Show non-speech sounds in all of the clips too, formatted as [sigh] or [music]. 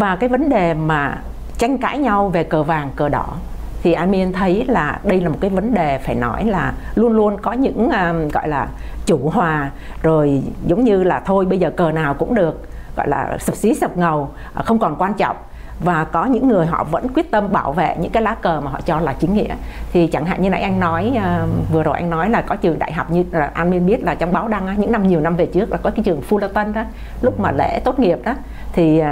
và cái vấn đề mà tranh cãi nhau về cờ vàng cờ đỏ thì An thấy là đây là một cái vấn đề phải nói là luôn luôn có những um, gọi là chủ hòa. Rồi giống như là thôi bây giờ cờ nào cũng được gọi là sập xí sập ngầu à, không còn quan trọng và có những người họ vẫn quyết tâm bảo vệ những cái lá cờ mà họ cho là chính nghĩa. Thì chẳng hạn như nãy anh nói uh, vừa rồi anh nói là có trường đại học như là anh mới biết là trong báo đăng á, những năm nhiều năm về trước là có cái trường Fullerton đó lúc mà lễ tốt nghiệp đó. Thì uh,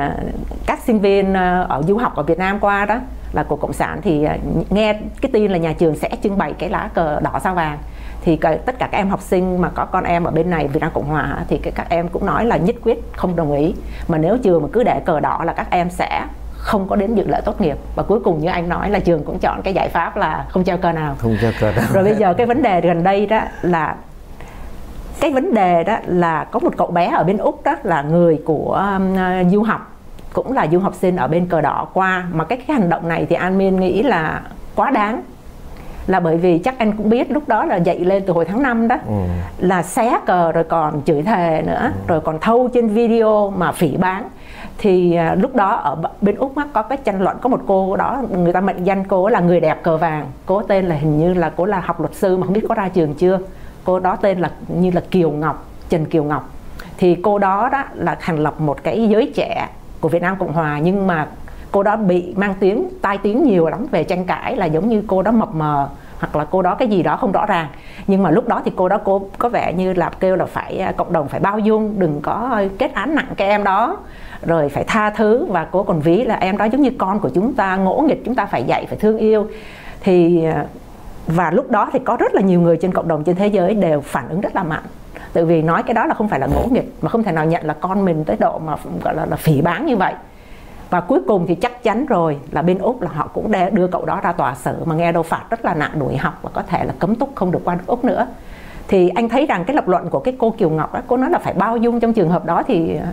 các sinh viên uh, ở du học ở Việt Nam qua đó là của cộng sản thì uh, nghe cái tin là nhà trường sẽ trưng bày cái lá cờ đỏ sao vàng. Thì tất cả các em học sinh mà có con em ở bên này Việt Nam Cộng Hòa thì các em cũng nói là nhất quyết không đồng ý. Mà nếu trường mà cứ để cờ đỏ là các em sẽ không có đến dự lễ tốt nghiệp. Và cuối cùng như anh nói là trường cũng chọn cái giải pháp là không treo cờ nào. Không treo cờ nào. Rồi bây giờ cái vấn đề gần đây đó là cái vấn đề đó là có một cậu bé ở bên úc đó là người của uh, du học cũng là du học sinh ở bên cờ đỏ qua. Mà cái, cái hành động này thì an miên nghĩ là quá đáng. Là bởi vì chắc anh cũng biết lúc đó là dậy lên từ hồi tháng 5 đó ừ. là xé cờ rồi còn chửi thề nữa ừ. rồi còn thâu trên video mà phỉ bán thì à, lúc đó ở bên úc á, có cái tranh luận có một cô đó người ta mệnh danh cô là người đẹp cờ vàng. Cô tên là hình như là cô là học luật sư mà không biết có ra trường chưa. Cô đó tên là như là kiều ngọc trần kiều ngọc. Thì cô đó đó là thành lập một cái giới trẻ của việt nam cộng hòa nhưng mà cô đó bị mang tiếng tai tiếng nhiều lắm về tranh cãi là giống như cô đó mập mờ hoặc là cô đó cái gì đó không rõ ràng. Nhưng mà lúc đó thì cô đó cô có vẻ như là kêu là phải à, cộng đồng phải bao dung đừng có kết án nặng cái em đó rồi phải tha thứ và cô còn ví là em đó giống như con của chúng ta ngỗ nghịch chúng ta phải dạy phải thương yêu. Thì à, và lúc đó thì có rất là nhiều người trên cộng đồng trên thế giới đều phản ứng rất là mạnh. Tại vì nói cái đó là không phải là ngỗ nghịch mà không thể nào nhận là con mình tới độ mà gọi là, là phỉ bán như vậy và cuối cùng thì chắc chắn rồi là bên úc là họ cũng để đưa cậu đó ra tòa xử mà nghe đâu phạt rất là nặng đuổi học và có thể là cấm túc không được qua nước úc nữa thì anh thấy rằng cái lập luận của cái cô kiều ngọc đó cô nói là phải bao dung trong trường hợp đó thì à,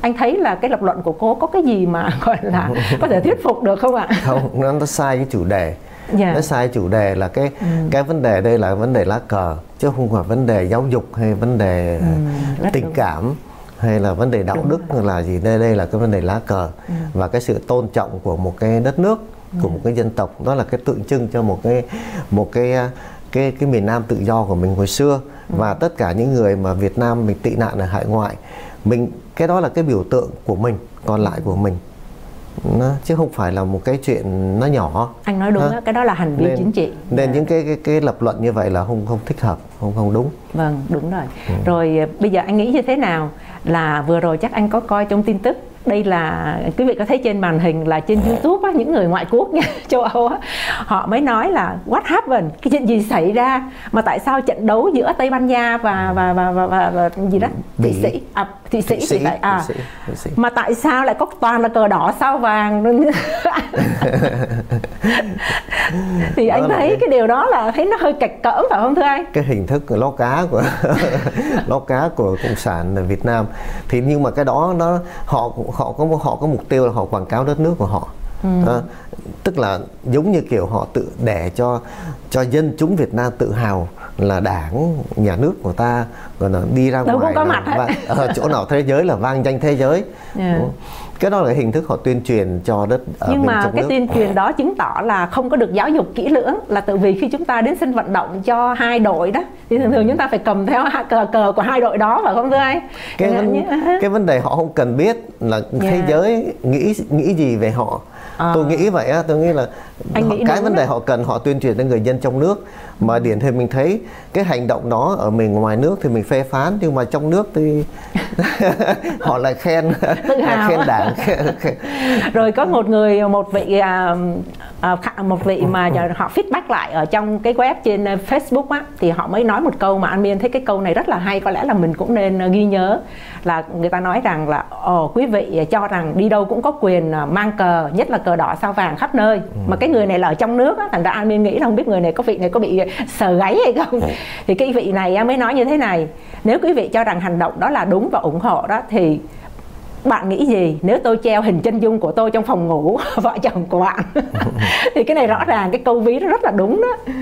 anh thấy là cái lập luận của cô có cái gì mà [laughs] gọi là có thể thuyết phục được không ạ không nó sai cái chủ đề yeah. Dạ. nó sai chủ đề là cái ừ. cái vấn đề đây là vấn đề lá cờ chứ không phải vấn đề giáo dục hay vấn đề ừ, tình đúng. cảm hay là vấn đề đạo Đúng đức rồi. là gì đây đây là cái vấn đề lá cờ ừ. và cái sự tôn trọng của một cái đất nước ừ. của một cái dân tộc đó là cái tượng trưng cho một cái một cái cái cái miền Nam tự do của mình hồi xưa ừ. và tất cả những người mà Việt Nam mình tị nạn ở hải ngoại mình cái đó là cái biểu tượng của mình còn lại của mình nó, chứ không phải là một cái chuyện nó nhỏ anh nói đúng đó, cái đó là hành vi nên, chính trị nên à. những cái, cái cái lập luận như vậy là không không thích hợp không không đúng. Vâng đúng rồi. Ừ. rồi bây giờ anh nghĩ như thế nào? Là vừa rồi chắc anh có coi trong tin tức. Đây là quý vị có thấy trên màn hình là trên YouTube á, những người ngoại quốc nha [laughs] châu Âu á, họ mới nói là what happened? Cái chuyện gì xảy ra? Mà tại sao trận đấu giữa Tây Ban Nha và và và và, và, và gì đó? Thụy Sĩ. À Thụy Sĩ, Sĩ, tại à. Thụy Sĩ, Thụy Sĩ. mà tại sao lại có toàn là cờ đỏ sao vàng? [laughs] [laughs] Thì đó anh thấy cái... cái điều đó là thấy nó hơi cạch cỡm phải không thưa anh? Cái hình thức ló cá của [laughs] ló cá của cộng sản Việt Nam. Thì nhưng mà cái đó nó họ họ có họ có mục tiêu là họ quảng cáo đất nước của họ. Ừ. à, tức là giống như kiểu họ tự để cho cho dân chúng Việt Nam tự hào là đảng nhà nước của ta còn là đi ra Đâu ngoài có mặt là, [laughs] ở chỗ nào thế giới là vang danh thế giới yeah. cái đó là hình thức họ tuyên truyền cho đất ở nhưng mà cái nước. tuyên truyền đó chứng tỏ là không có được giáo dục kỹ lưỡng là tự vì khi chúng ta đến sân vận động cho hai đội đó thì thường thường chúng ta phải cầm theo cờ cờ của hai đội đó phải không thưa anh cái, vấn, như... cái vấn đề họ không cần biết là yeah. thế giới nghĩ nghĩ gì về họ à. tôi nghĩ vậy á tôi nghĩ là Anh nghĩ cái vấn đề đó. họ cần họ tuyên truyền đến người dân trong nước. Mà điển hình mình thấy cái hành động đó ở mình ngoài nước thì mình phê phán nhưng mà trong nước thì [laughs] họ lại khen khen đảng rồi có một người một vị à, à, một vị mà họ feedback lại ở trong cái web trên à, Facebook á thì họ mới nói một câu mà anh Miên thấy cái câu này rất là hay có lẽ là mình cũng nên ghi nhớ là người ta nói rằng là ồ quý vị cho rằng đi đâu cũng có quyền mang cờ nhất là cờ đỏ sao vàng khắp nơi ừ. mà cái người này là ở trong nước á thành ra anh Miên nghĩ là không biết người này có vị này có bị sờ gáy hay không ừ. thì cái vị này mới nói như thế này nếu quý vị cho rằng hành động đó là đúng và ủng hộ đó thì bạn nghĩ gì? Nếu tôi treo hình chân dung của tôi trong phòng ngủ [laughs] vợ chồng của bạn [laughs] thì cái này rõ ràng cái câu ví nó rất là đúng đó.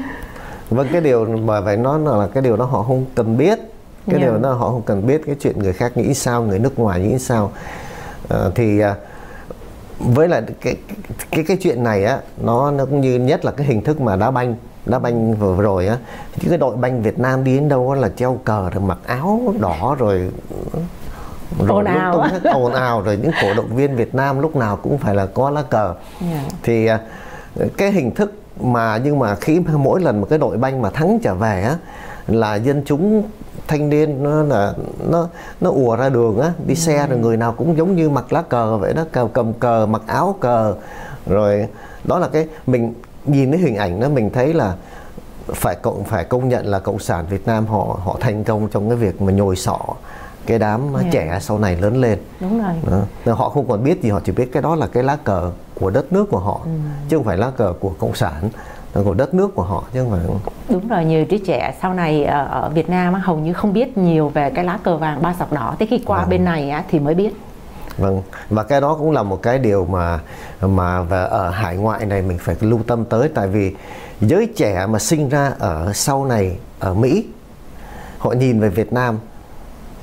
Vâng cái điều mà phải nói là cái điều đó họ không cần biết. Cái yeah. điều đó họ không cần biết cái chuyện người khác nghĩ sao người nước ngoài nghĩ sao. À, thì à, với lại cái cái cái chuyện này á nó nó cũng như nhất là cái hình thức mà đá banh đá banh vừa rồi á. Chứ cái đội banh Việt Nam đi đến đâu là treo cờ rồi mặc áo đỏ rồi rồi ồn ào [laughs] ồn ào rồi những cổ động viên Việt Nam lúc nào cũng phải là có lá cờ yeah. Dạ. thì à, cái hình thức mà nhưng mà khi mỗi lần một cái đội banh mà thắng trở về á là dân chúng thanh niên nó là nó nó ùa ra đường á đi xe ừ. rồi người nào cũng giống như mặc lá cờ vậy đó cầm cầm cờ mặc áo cờ rồi đó là cái mình nhìn cái hình ảnh đó mình thấy là phải cộng phải công nhận là cộng sản Việt Nam họ họ thành công trong cái việc mà nhồi sọ cái đám yeah. trẻ sau này lớn lên đúng rồi đó. họ không còn biết gì họ chỉ biết cái đó là cái lá cờ của đất nước của họ ừ. chứ không phải lá cờ của cộng sản của đất nước của họ chứ không phải đúng rồi nhiều trí trẻ sau này ở Việt Nam hầu như không biết nhiều về cái lá cờ vàng ba sọc đỏ tới khi qua vâng. bên này thì mới biết vâng và cái đó cũng là một cái điều mà mà về ở hải ngoại này mình phải lưu tâm tới tại vì giới trẻ mà sinh ra ở sau này ở Mỹ họ nhìn về Việt Nam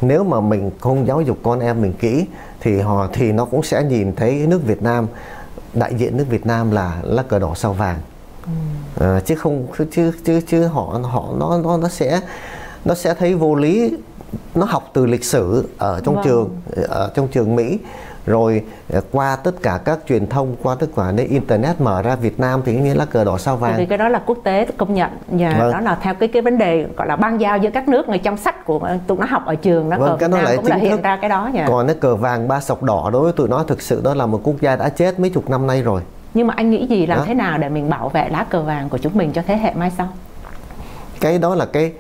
nếu mà mình không giáo dục con em mình kỹ thì họ thì nó cũng sẽ nhìn thấy nước Việt Nam đại diện nước Việt Nam là lá cờ đỏ sao vàng ừ. à, chứ không chứ chứ chứ họ họ nó nó nó sẽ nó sẽ thấy vô lý nó học từ lịch sử ở trong vâng. trường ở trong trường Mỹ rồi ờ, qua tất cả các truyền thông qua tất cả đến internet mở ra Việt Nam thì nghĩa là cờ đỏ sao vàng vì cái đó là quốc tế công nhận và vâng. đó là theo cái cái vấn đề gọi là ban giao giữa các nước người trong sách của tụi nó học ở trường đó vâng, cờ cái Việt Nam cũng là hiện ra cái đó nha còn cái cờ vàng ba sọc đỏ đối với tụi nó thực sự đó là một quốc gia đã chết mấy chục năm nay rồi nhưng mà anh nghĩ gì làm đó. thế nào để mình bảo vệ lá cờ vàng của chúng mình cho thế hệ mai sau cái đó là cái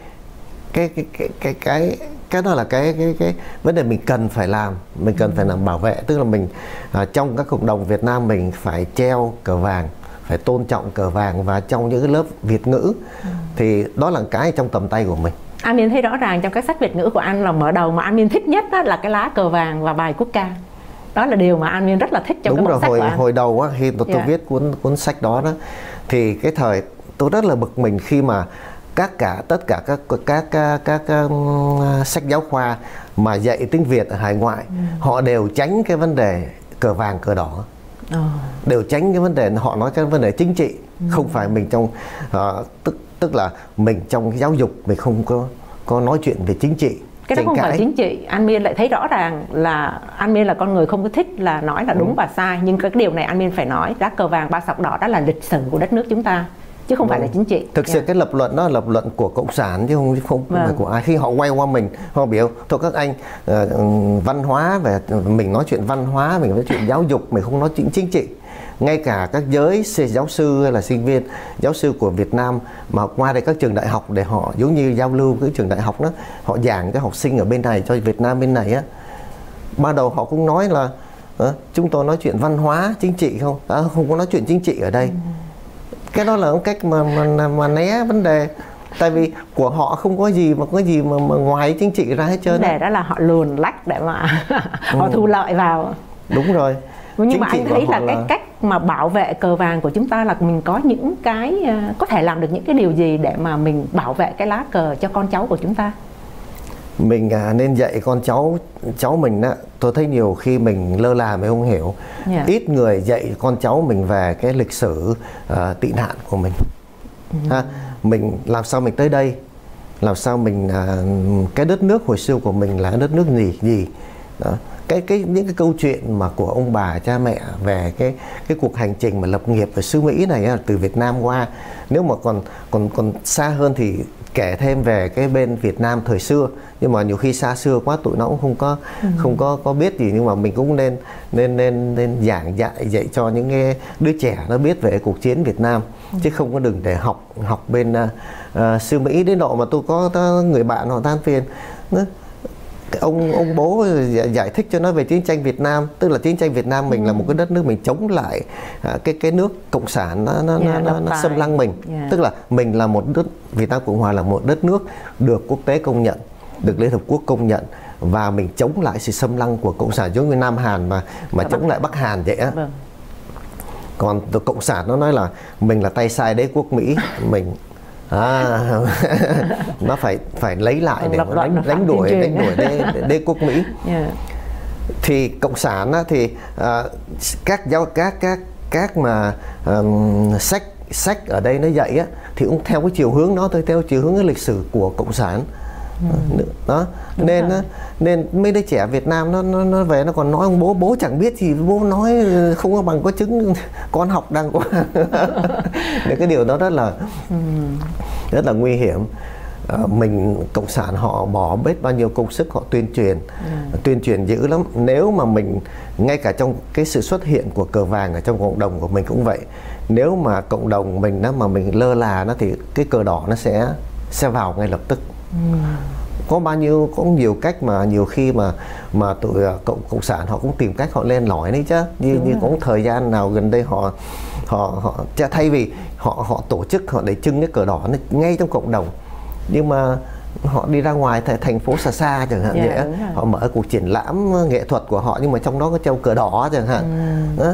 cái cái cái cái cái cái đó là cái cái cái vấn đề mình cần phải làm mình cần phải làm bảo vệ tức là mình à, trong các cộng đồng Việt Nam mình phải treo cờ vàng phải tôn trọng cờ vàng và trong những cái lớp Việt ngữ ừ. thì đó là cái trong tầm tay của mình anh Miên thấy rõ ràng trong các sách Việt ngữ của anh là mở đầu mà anh Miên thích nhất đó là cái lá cờ vàng và bài quốc ca đó là điều mà anh Miên rất là thích trong Đúng cái rồi, sách hồi, của anh. hồi đầu á, khi tôi, tôi yeah. Dạ. viết cuốn cuốn sách đó đó thì cái thời tôi rất là bực mình khi mà các cả tất cả các các các, các, các um, sách giáo khoa mà dạy tiếng Việt ở hải ngoại ừ. họ đều tránh cái vấn đề cờ vàng cờ đỏ oh. đều tránh cái vấn đề họ nói cái vấn đề chính trị ừ. không phải mình trong uh, tức tức là mình trong giáo dục mình không có có nói chuyện về chính trị cái đó không cãi. phải chính trị anh miên lại thấy rõ ràng là anh miên là con người không có thích là nói là đúng ừ. và sai nhưng cái điều này anh miên phải nói lá cờ vàng ba sọc đỏ đó là lịch sử của đất nước chúng ta chứ không vâng. phải là vâng. chính trị thực sự yeah. Dạ. cái lập luận đó là lập luận của cộng sản chứ không không vâng. phải của ai khi họ quay qua mình họ biểu thôi các anh uh, văn hóa về mình nói chuyện văn hóa mình nói chuyện giáo dục mình không nói chuyện chính trị ngay cả các giới giáo sư hay là sinh viên giáo sư của Việt Nam mà qua đây các trường đại học để họ giống như giao lưu với trường đại học đó họ giảng cho học sinh ở bên này cho Việt Nam bên này á ban đầu họ cũng nói là à, chúng tôi nói chuyện văn hóa chính trị không à, không có nói chuyện chính trị ở đây ừ cái đó là một cách mà mà mà né vấn đề. Tại vì của họ không có gì mà có gì mà, mà ngoài chính trị ra hết trơn vấn đề đó là họ luồn lách để mà [laughs] họ thu lợi vào. Đúng rồi. Nhưng chính mà anh thấy là, là cái cách mà bảo vệ cờ vàng của chúng ta là mình có những cái ờ, có thể làm được những cái điều gì để mà mình bảo vệ cái lá cờ cho con cháu của chúng ta mình à, nên dạy con cháu cháu mình đó tôi thấy nhiều khi mình lơ là mới không hiểu yeah. Dạ. ít người dạy con cháu mình về cái lịch sử uh, tị nạn của mình mm. ha mình làm sao mình tới đây làm sao mình uh, cái đất nước hồi xưa của mình là đất nước gì gì đó cái cái những cái câu chuyện mà của ông bà cha mẹ về cái cái cuộc hành trình mà lập nghiệp ở xứ Mỹ này từ Việt Nam qua nếu mà còn còn còn xa hơn thì kể thêm về cái bên Việt Nam thời xưa nhưng mà nhiều khi xa xưa quá tụi nó cũng không có ừ. không có có biết gì nhưng mà mình cũng nên nên nên nên giảng dạy dạy cho những cái đứa trẻ nó biết về cuộc chiến Việt Nam ừ. chứ không có đừng để học học bên uh, uh, sư Mỹ đến độ mà tôi có, người bạn họ than phiền ông ông bố giải thích cho nó về chiến tranh Việt Nam tức là chiến tranh Việt Nam mình ừ. là một cái đất nước mình chống lại à, cái cái nước cộng sản nó nó yeah, nó, nó, nó xâm lăng mình yeah. tức là mình là một đất Việt Nam Cộng Hòa là một đất nước được quốc tế công nhận được Liên Hợp Quốc công nhận và mình chống lại sự xâm lăng của cộng sản giống như Nam Hàn mà mà chống lại Bắc Hàn vậy á vâng. còn cộng sản nó nói là mình là tay sai đế quốc Mỹ mình à, [laughs] nó phải phải lấy lại để đánh đánh đuổi đánh đuổi đế, đế quốc Mỹ. [laughs] Yeah. thì cộng sản á, thì uh, các giáo các các các mà um, sách sách ở đây nó dạy á thì cũng theo cái chiều hướng đó thôi theo chiều hướng cái lịch sử của cộng sản ừ. đó Đúng nên rồi. nên mấy đứa trẻ Việt Nam nó nó nó về nó còn nói ông bố bố chẳng biết gì bố nói không có bằng có chứng [laughs] con học đang có để [laughs] cái điều đó rất là ừ. rất là nguy hiểm uh, mình cộng sản họ bỏ biết bao nhiêu công sức họ tuyên truyền ừ. tuyên truyền dữ lắm nếu mà mình ngay cả trong cái sự xuất hiện của cờ vàng ở trong cộng đồng của mình cũng vậy nếu mà cộng đồng mình đó mà mình lơ là nó thì cái cờ đỏ nó sẽ sẽ vào ngay lập tức. Có bao nhiêu có nhiều cách mà nhiều khi mà mà tụi ờ, cộng cộng sản họ cũng tìm cách họ lên lỏi đấy chứ. Như Đúng như có thời gian nào gần đây họ họ họ thay vì họ họ tổ chức họ để trưng cái cờ đỏ ngay trong cộng đồng. Nhưng mà họ đi ra ngoài thành, thành phố xa xa chẳng hạn dạ, vậy họ mở cuộc triển lãm nghệ thuật của họ nhưng mà trong đó có treo cờ đỏ chẳng hạn. Ừ. đó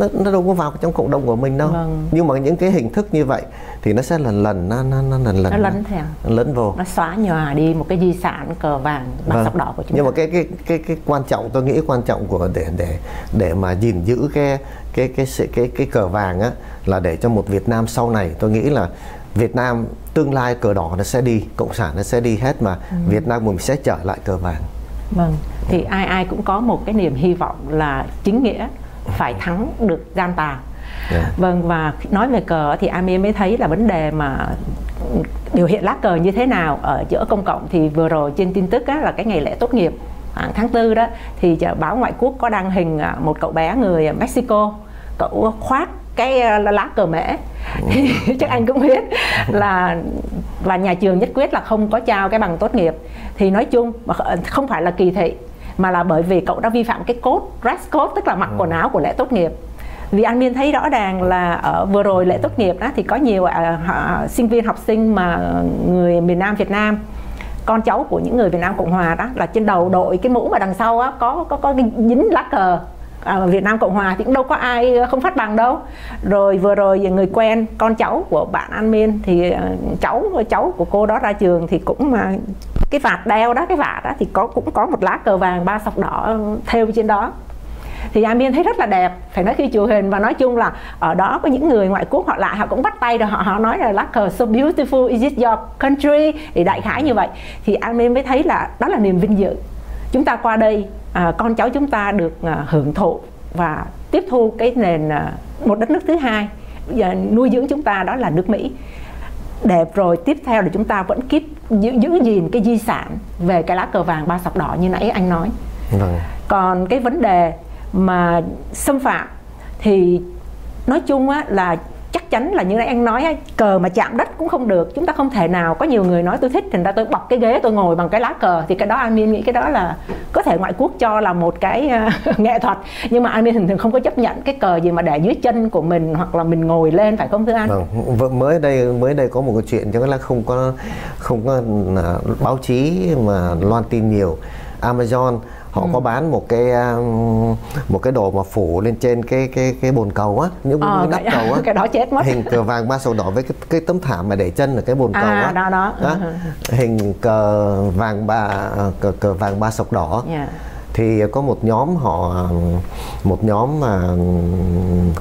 nó, nó đâu có vào trong cộng đồng của mình đâu vâng. nhưng mà những cái hình thức như vậy thì nó sẽ lần lần nó nó, nó lần lần nó lấn theo nó lấn vô nó xóa nhòa đi một cái di sản cờ vàng và vâng. sắc đỏ của chúng nhưng ta. mà cái cái cái cái quan trọng tôi nghĩ quan trọng của để để để mà gìn giữ cái cái cái cái cái, cái cờ vàng á là để cho một Việt Nam sau này tôi nghĩ là Việt Nam tương lai cờ đỏ nó sẽ đi cộng sản nó sẽ đi hết mà ừ. Việt Nam mình sẽ trở lại cờ vàng vâng thì ai ai cũng có một cái niềm hy vọng là chính nghĩa phải thắng được gian tà yeah. Dạ. vâng và nói về cờ thì Amir mới thấy là vấn đề mà biểu hiện lá cờ như thế nào ở giữa công cộng thì vừa rồi trên tin tức á, là cái ngày lễ tốt nghiệp tháng tư đó thì báo ngoại quốc có đăng hình à, một cậu bé người Mexico cậu khoác cái à, lá cờ mễ thì [laughs] chắc anh cũng biết là và nhà trường nhất quyết là không có trao cái bằng tốt nghiệp thì nói chung không phải là kỳ thị mà là bởi vì cậu đã vi phạm cái code dress code tức là mặc ừ. quần áo của lễ tốt nghiệp vì anh Miên thấy rõ ràng là ở vừa rồi lễ tốt nghiệp đó thì có nhiều à, họ, sinh viên học sinh mà người miền Nam Việt Nam con cháu của những người Việt Nam Cộng Hòa đó là trên đầu đội cái mũ mà đằng sau á có có có cái dính lá cờ à, Việt Nam Cộng Hòa thì cũng đâu có ai không phát bằng đâu rồi vừa rồi người quen con cháu của bạn An Miên thì à, cháu cháu của cô đó ra trường thì cũng mà cái vạt đeo đó cái vạt đó thì có cũng có một lá cờ vàng ba sọc đỏ ừ, theo trên đó. Thì An Miên thấy rất là đẹp phải nói khi chụp hình và nói chung là ở đó có những người ngoại quốc họ lại họ cũng bắt tay rồi họ họ nói là lá cờ so beautiful is it your country thì đại khái như vậy. Thì An Miên mới thấy là đó là niềm vinh dự. Chúng ta qua đây à, con cháu chúng ta được à, hưởng thụ và tiếp thu cái nền à, một đất nước thứ hai. Giờ nuôi dưỡng chúng ta đó là nước Mỹ đẹp rồi tiếp theo là chúng ta vẫn kiếp giữ, giữ gìn cái di sản về cái lá cờ vàng ba sọc đỏ như nãy anh nói vâng. còn cái vấn đề mà xâm phạm thì nói chung á, là chắc chắn là như nãy anh nói cờ mà chạm đất cũng không được, chúng ta không thể nào có nhiều người nói tôi thích, thành ra tôi bọc cái ghế tôi ngồi bằng cái lá cờ. Thì cái đó anh nghĩ cái đó là có thể ngoại quốc cho là một cái à, [laughs] nghệ thuật. Nhưng mà anh thường thường không có chấp nhận cái cờ gì mà để dưới chân của mình hoặc là mình ngồi lên, phải không thưa anh? Vâng mới đây mới đây có một cái chuyện cho là không có không có à, báo chí mà loan tin nhiều. Amazon họ ừ. có bán một cái um, một cái đồ mà phủ lên trên cái cái cái bồn cầu á những ờ, nắp cầu á [laughs] cái đó chết mất hình cờ vàng ba sầu đỏ với cái cái tấm thảm mà để chân ở cái bồn à, cầu á đó đó, đó. Uh-huh. hình cờ vàng ba cờ, cờ vàng ba sọc đỏ yeah thì có một nhóm họ một nhóm mà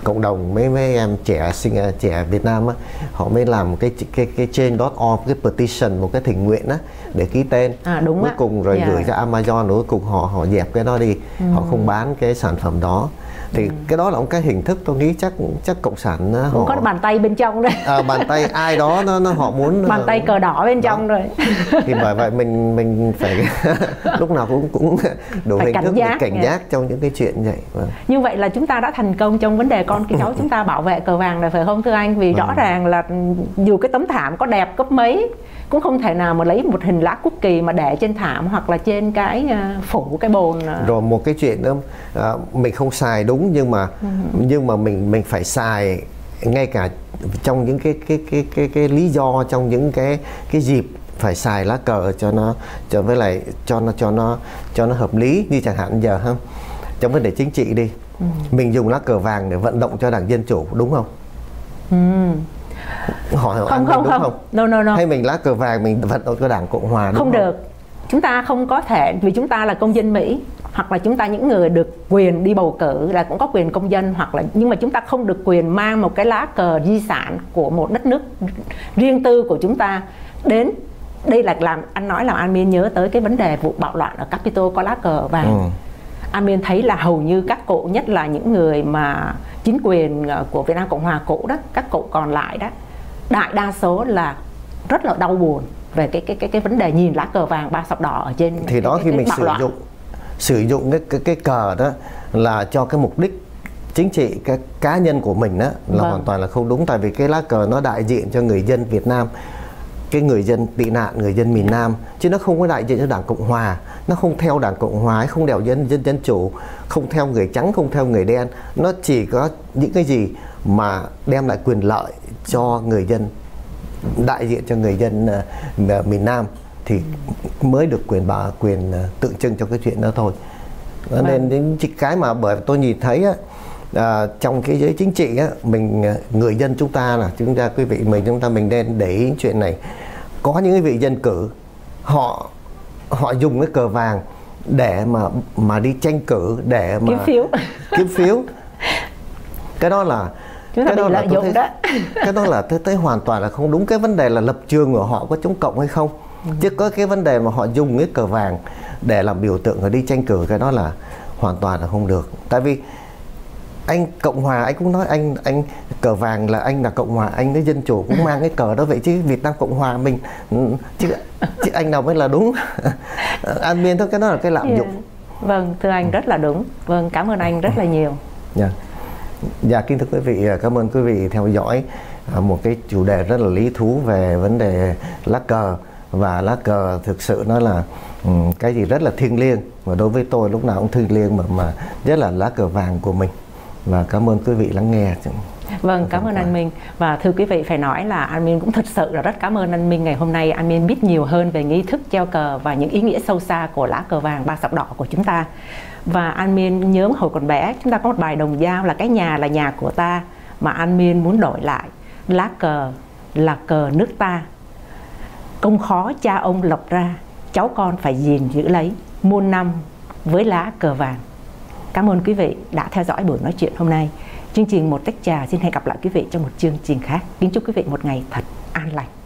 cộng đồng mấy mấy em trẻ sinh trẻ Việt Nam á họ mới làm cái cái cái change.org cái petition một cái thỉnh nguyện á để ký tên à, đúng cuối cùng rồi yeah. Dạ. gửi ra Amazon cuối cùng họ họ dẹp cái đó đi ừ. họ không bán cái sản phẩm đó thì ừ. cái đó là một cái hình thức tôi nghĩ chắc chắc cộng sản họ có bàn tay bên trong đấy à, bàn tay [laughs] ai đó nó, nó họ muốn bàn tay cờ đỏ bên đó. trong rồi thì bởi vậy mình mình phải [laughs] [laughs] lúc nào cũng cũng đủ phải hình cảnh thức giác, cảnh yeah. giác trong những cái chuyện vậy vâng. như vậy là chúng ta đã thành công trong vấn đề con cái [coughs] cháu chúng ta bảo vệ cờ vàng rồi phải không thưa anh vì vâng. rõ ràng là dù cái tấm thảm có đẹp cấp mấy cũng không thể nào mà lấy một hình lá quốc kỳ mà để trên thảm hoặc là trên cái uh, phủ cái bồn uh. rồi một cái chuyện nữa uh, mình không xài đúng nhưng mà uh nhưng mà mình mình phải xài ngay cả trong những cái cái cái cái cái lý do trong những cái cái dịp phải xài lá cờ cho nó cho với lại cho nó cho nó cho nó hợp lý như chẳng hạn giờ ha trong vấn đề chính trị đi. Ừ. mình dùng lá cờ vàng để vận động cho đảng dân chủ đúng không? Ừ. Hỏi không không đúng không. không? No no no. Hay mình lá cờ vàng mình vận động cho đảng cộng hòa đúng không, không? được. Chúng ta không có thể vì chúng ta là công dân Mỹ hoặc là chúng ta những người được quyền đi bầu cử là cũng có quyền công dân hoặc là nhưng mà chúng ta không được quyền mang một cái lá cờ di sản của một đất nước riêng tư của chúng ta đến đây là làm anh nói là an miên nhớ tới cái vấn đề vụ bạo loạn ở capitol có lá cờ vàng ừ. an miên thấy là hầu như các cụ nhất là những người mà chính quyền ờ, của việt nam cộng hòa cũ đó các cụ còn lại đó đại đa số là rất là đau buồn về cái cái cái cái vấn đề nhìn lá cờ vàng ba sọc đỏ ở trên thì cái, đó cái, khi cái, mình sử loạn. dụng sử dụng cái, cái cái cờ đó là cho cái mục đích chính trị cái cá nhân của mình đó là vâng. hoàn toàn là không đúng tại vì cái lá cờ nó đại diện cho người dân Việt Nam cái người dân tị nạn người dân miền Nam chứ nó không có đại diện cho Đảng Cộng Hòa. Nó không theo Đảng Cộng Hòa không đèo dân dân dân chủ không theo người trắng không theo người đen. Nó chỉ có những cái gì mà đem lại quyền lợi cho người dân đại diện cho người dân uh, miền Nam thì mới được quyền bảo quyền uh, tượng trưng cho cái chuyện đó thôi. Vâng. nên những cái mà bởi tôi nhìn thấy á, à, trong cái giới chính trị á, mình người dân chúng ta là chúng ta quý vị mình chúng ta mình nên để ý chuyện này. Có những cái vị dân cử họ họ dùng cái cờ vàng để mà mà đi tranh cử để mà kiếm phiếu. kiếm phiếu. [laughs] Cái đó là chúng ta cái đó là dụng thấy, đó. [laughs] cái đó là tôi thấy hoàn toàn là không đúng. Cái vấn đề là lập trường của họ có chống cộng hay không? Ừ. chứ có cái vấn đề mà họ dùng cái cờ vàng để làm biểu tượng và đi tranh cử cái đó là hoàn toàn là không được. Tại vì anh cộng hòa anh cũng nói anh anh cờ vàng là anh là cộng hòa anh với dân chủ cũng mang cái cờ đó vậy chứ việt nam cộng hòa mình chứ chứ anh nào mới là đúng. [laughs] An miên thôi cái đó là cái lạm yeah. dụng. Vâng thưa anh rất là đúng. Vâng cảm ơn anh rất là nhiều. Yeah. Dạ kính thưa quý vị, à, cảm ơn quý vị theo dõi à, một cái chủ đề rất là lý thú về vấn đề lá cờ. Và lá cờ thực sự nó là cái gì rất là thiêng liêng. Và đối với tôi lúc nào cũng thiêng liêng mà mà rất là lá cờ vàng của mình và cảm ơn quý vị lắng nghe. Vâng, cảm ơn anh Minh. Và thưa quý vị phải nói là anh Minh cũng thật sự là rất cảm ơn anh Minh ngày hôm nay. Anh Minh biết nhiều hơn về nghi thức treo cờ và những ý nghĩa sâu xa của lá cờ vàng ba sọc đỏ của chúng ta. Và anh Minh nhớ hồi còn bé chúng ta có một bài đồng dao là cái nhà là nhà của ta mà anh Minh muốn đổi lại. Lá cờ là cờ nước ta. Công khó cha ông lập ra cháu con phải gìn giữ lấy muôn năm với lá cờ vàng cảm ơn quý vị đã theo dõi buổi nói chuyện hôm nay. Chương trình một tách trà xin hẹn gặp lại quý vị trong một chương trình khác. Kính chúc quý vị một ngày thật an lành.